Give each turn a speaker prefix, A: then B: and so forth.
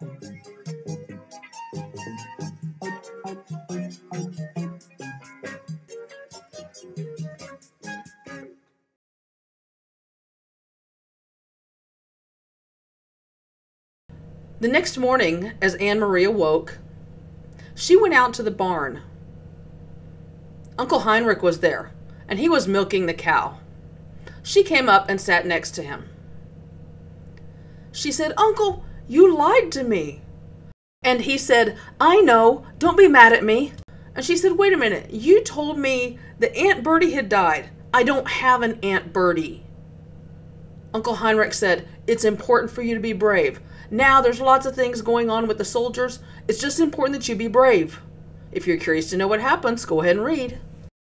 A: The next morning, as Annemarie awoke, she went out to the barn. Uncle Henrik was there, and he was milking the cow. She came up and sat next to him. She said, Uncle, you lied to me. And he said, I know, don't be mad at me. And she said, Wait a minute, you told me that Aunt Birte had died. I don't have an Aunt Birte. Uncle Henrik said, It's important for you to be brave. Now, there's lots of things going on with the soldiers. It's just important that you be brave. If you're curious to know what happens, go ahead and read.